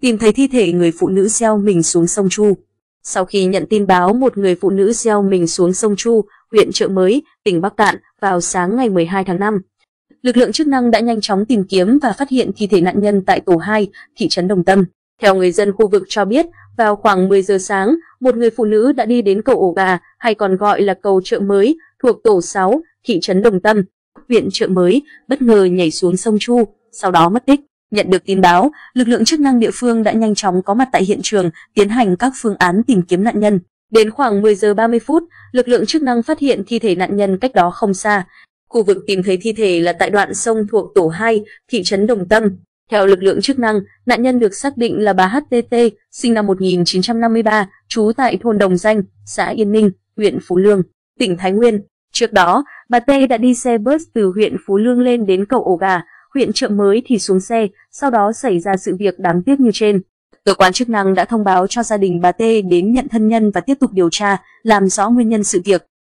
tìm thấy thi thể người phụ nữ gieo mình xuống sông Chu. Sau khi nhận tin báo một người phụ nữ gieo mình xuống sông Chu, huyện Trợ Mới, tỉnh Bắc Cạn vào sáng ngày 12 tháng 5, lực lượng chức năng đã nhanh chóng tìm kiếm và phát hiện thi thể nạn nhân tại tổ 2, thị trấn Đồng Tâm. Theo người dân khu vực cho biết, vào khoảng 10 giờ sáng, một người phụ nữ đã đi đến cầu ổ gà, hay còn gọi là cầu chợ mới, thuộc tổ 6, thị trấn Đồng Tâm, huyện chợ mới, bất ngờ nhảy xuống sông Chu, sau đó mất tích. Nhận được tin báo, lực lượng chức năng địa phương đã nhanh chóng có mặt tại hiện trường, tiến hành các phương án tìm kiếm nạn nhân. Đến khoảng 10 giờ 30 phút, lực lượng chức năng phát hiện thi thể nạn nhân cách đó không xa. Khu vực tìm thấy thi thể là tại đoạn sông thuộc tổ 2, thị trấn Đồng Tâm. Theo lực lượng chức năng, nạn nhân được xác định là bà HTT, sinh năm 1953, trú tại thôn Đồng Danh, xã Yên Ninh, huyện Phú Lương, tỉnh Thái Nguyên. Trước đó, bà T đã đi xe bus từ huyện Phú Lương lên đến cầu Ổ Gà, huyện Trợ Mới thì xuống xe, sau đó xảy ra sự việc đáng tiếc như trên. Cơ quan chức năng đã thông báo cho gia đình bà T đến nhận thân nhân và tiếp tục điều tra, làm rõ nguyên nhân sự việc.